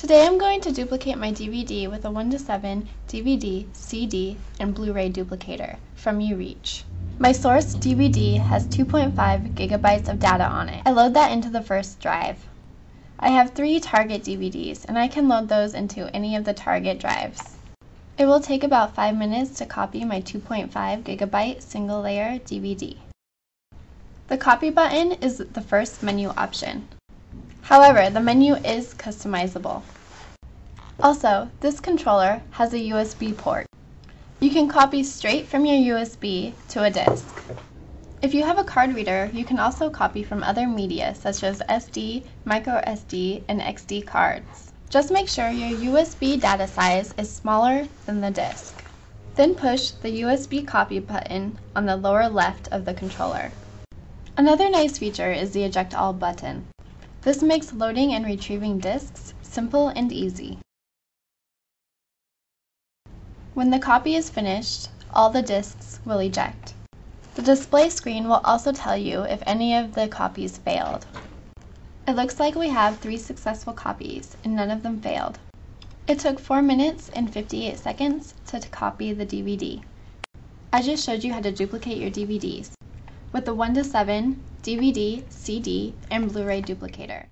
Today I'm going to duplicate my DVD with a 1 to 7 DVD, CD, and Blu-ray duplicator from uReach. My source DVD has 2.5 gigabytes of data on it. I load that into the first drive. I have three Target DVDs and I can load those into any of the Target drives. It will take about 5 minutes to copy my 2.5 gigabyte single layer DVD. The copy button is the first menu option. However, the menu is customizable. Also, this controller has a USB port. You can copy straight from your USB to a disk. If you have a card reader, you can also copy from other media such as SD, microSD, and XD cards. Just make sure your USB data size is smaller than the disk. Then push the USB copy button on the lower left of the controller. Another nice feature is the eject all button. This makes loading and retrieving disks simple and easy. When the copy is finished, all the disks will eject. The display screen will also tell you if any of the copies failed. It looks like we have three successful copies and none of them failed. It took 4 minutes and 58 seconds to copy the DVD. I just showed you how to duplicate your DVDs with the 1 to 7 DVD, CD, and Blu ray duplicator.